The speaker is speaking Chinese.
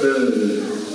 呃